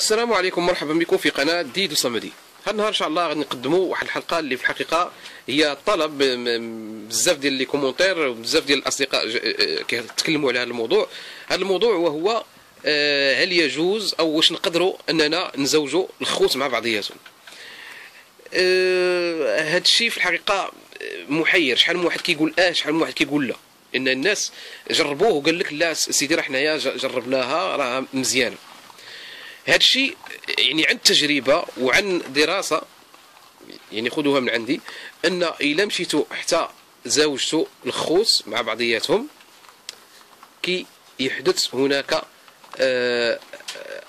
السلام عليكم مرحبا بكم في قناة ديدو صمدي. هذا النهار إن شاء الله غادي نقدموا واحد الحلقة اللي في الحقيقة هي طلب بزاف ديال les commentaires وبزاف ديال الأصدقاء آه، كيتكلموا على هذا الموضوع. هذا الموضوع وهو آه، هل يجوز أو واش نقدروا أننا نزوجوا الخوت مع بعضياتهم آه، هاد الشيء في الحقيقة محير. شحال من واحد كيقول آه شحال من واحد كيقول لا. إن الناس جربوه وقال لك لا سيدي راه حنايا جربناها راه مزيانة. هذا الشيء يعني عن تجربه وعن دراسة يعني خذوها من عندي أن إلا مشيتوا حتى زوجتوا الخوت مع بعضياتهم كي يحدث هناك آه،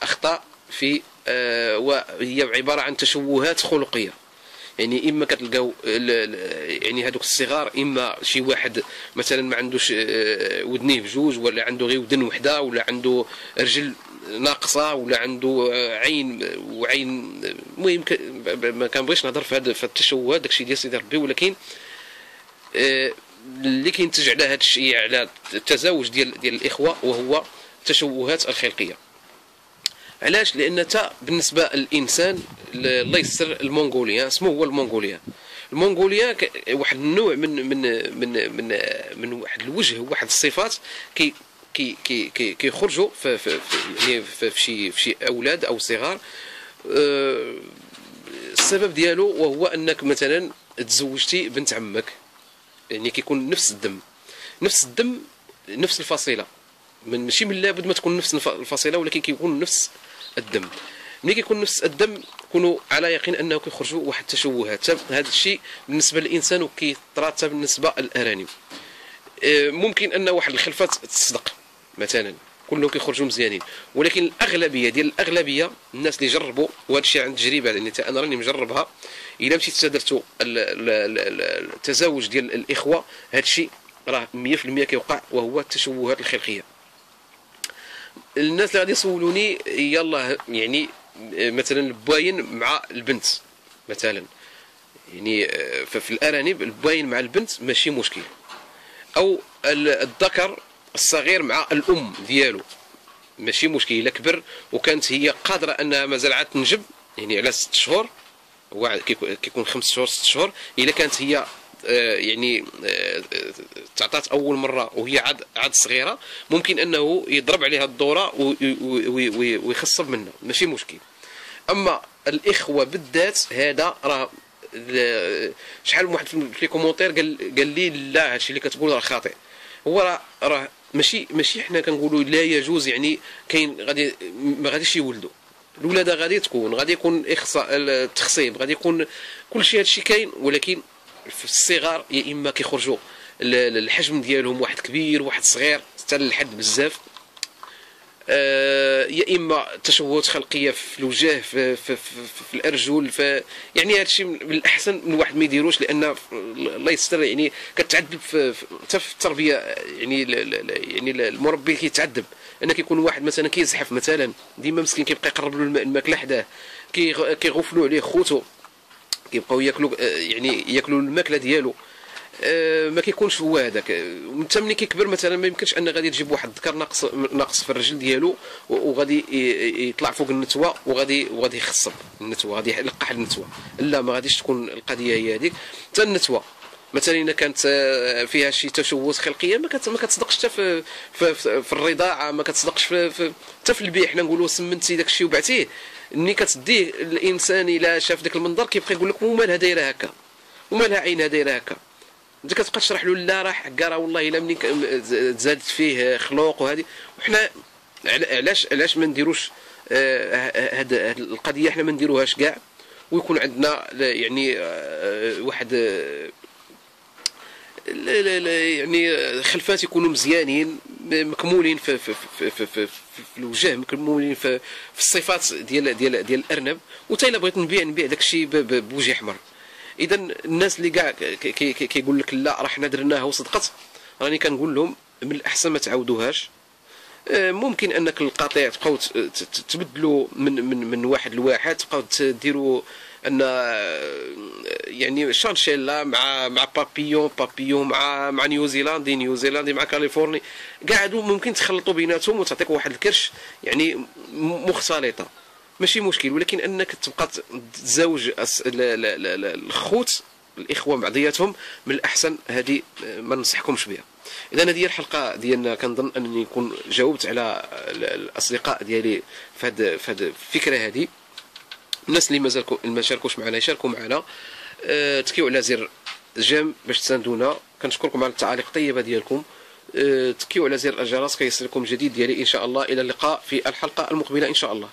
أخطاء في آه، وهي عبارة عن تشوهات خلقية. يعني إما كتلقاو يعني هذوك الصغار إما شي واحد مثلا ما عندوش آه، ودنيه بجوج ولا عنده غير ودن وحدة ولا عنده رجل ناقصة ولا عنده عين وعين المهم ما كنبغيش نهضر في هذا في التشوهات داكشي ديال سيدي ربي ولكن آه، اللي كينتج على هذا الشيء على التزاوج ديال ديال الإخوة وهو التشوهات الخلقية. علاش؟ لأن تا بالنسبة للإنسان الله يستر ال mongolien اسمه هو ال mongolien ال mongolien واحد النوع من من من من من واحد الوجه واحد الصفات كي كي كي كي كيخرجوا في في يعني في شي في شي أولاد أو صغار آه، السبب ديالو وهو أنك مثلا تزوجتي بنت عمك يعني كيكون نفس الدم نفس الدم نفس الفصيلة من ماشي من لابد ما تكون نفس الف- الفصيلة ولكن كيكون نفس الدم. ملي كيكون نفس الدم كونوا على يقين أنه كيخرجوا واحد التشوهات. هذا الشيء بالنسبة للإنسان وكيطرا حتى بالنسبة للأرانب. آه، ممكن أن واحد الخلفة تصدق. مثلا. كلهم كيخرجوا مزيانين. ولكن الأغلبية ديال الأغلبية الناس اللي جربوا وهذا الشيء عن تجربة لأن حتى أنا راني مجربها إلا مشيت درتوا ال- ال- ال- ال- التزاوج ديال الإخوة هذا الشيء راه 100% كيوقع وهو التشوهات الخلقية. الناس اللي غادي يسولوني يلا يعني مثلا البواين مع البنت مثلا. يعني آه، ففي الأرانب البواين مع البنت ماشي مشكل. أو ال- الذكر الصغير مع الأم ديالو. ماشي مشكل إلا كبر وكانت هي قادرة أنها مازال عاد تنجب يعني على ست شهور هو كيكون- خمس شهور ست شهور إلا كانت هي آه، يعني آه، تعطات أول مرة وهي عاد عاد صغيرة ممكن أنه يضرب عليها الدورة ويخصب منها. ماشي مشكل. أما الإخوة بالذات هذا راه ال- شحال من واحد في لي كومونتير قال قال لي لا هادشي اللي كتقول راه خاطئ. هو راه راه ماشي ماشي حنا كنقولوا لا يجوز يعني كاين غادي ما غاديش يولدوا الولادة غادي تكون غادي يكون اخصاء التخصيب غادي يكون كل شيء هادشي كاين ولكن في الصغار يا إما كيخرجوا ال- ال- الحجم ديالهم واحد كبير واحد صغير حتى لحد بزاف. آه، يا إما تشوهات خلقية في الوجه في, في, في, في الأرجل في يعني هذا الشيء من الأحسن من الواحد ما يديروش لأن الله يستر يعني كتعذب حتى في التربية يعني يعني المربي كيتعذب. ان كيكون واحد مثلا كيزحف مثلا ديما مسكين كيبقى يقرب له الم- الماكله حداه كيغ- كيغفلوا عليه خوتو كيبقاو ياكلوا يعني ياكلوا الماكلة ديالو. ما كيكونش هو هذاك. انت ملي كيكبر مثلا ما يمكنش أن غادي تجيب واحد الذكر ناقص ناقص في الرجل ديالو وغادي يطلع فوق النتوة وغادي وغادي يخصب النتوة غادي يلقح النتوة. لا ما غاديش تكون القضية هي هذيك. حتى النتوة مثلا إذا كانت آه، فيها شي تشوهات خلقية ما ما كتصدقش حتى في في, في, الرضاعة ما كتصدقش في, حتى في البيع. حنا نقولوا سمنتي داك الشيء وبعتيه. ملي كتديه الإنسان الا شاف داك المنظر كيبقى يقول لك ومالها دايره هكا. ومالها عينها دايره هكا. انت كتبقى تشرح له لا راه حكا راه والله إلا مني ك- تزادت فيه خلوق وهذه. وحنا عل- علاش علاش ما نديروش آه، هاد القضية حنا ما نديروهاش كاع؟ ويكون عندنا يعني آه، واحد آه، لا لا لا يعني خلفات يكونوا مزيانين مكمولين في في في في, في, في الوجه مكمولين في, في الصفات ديال ديال ديال الأرنب. وتا إلا بغيت نبيع نبيع داك الشيء بوجه أحمر. اذا الناس اللي كاع كي- كي- كي- كيقول لك لا راه حنا درناها وصدقت. راني كنقول لهم من الأحسن ما تعاودوهاش. آه، ممكن أنك القطيع تبقاو تبدلوا من من من واحد لواحد تبقاو تديروا أن آه، يعني chinchilla مع مع papillon papillon مع مع نيوزيلاندي نيوزيلاندي مع كاليفورني قاعدوا ممكن تخلطوا بيناتهم وتعطيك واحد الكرش يعني مختلطه ماشي مشكل ولكن أنك تبقى تزوج الخوت الإخوة بعضياتهم من الأحسن هذه ما ننصحكمش بها. إذا هذه الحلقة ديالنا. كنظن أنني نكون جاوبت على الأصدقاء ديالي في هذه الفكرة هذه. الناس اللي مازال ما شاركوش معنا يشاركوا معنا. أه تكيو على زر جيم باش تساندونا. كنشكركم على التعاليق الطيبة ديالكم. أه تكيو على زر الجرس كيصلكم جديد ديالي إن شاء الله. إلى اللقاء في الحلقة المقبلة إن شاء الله.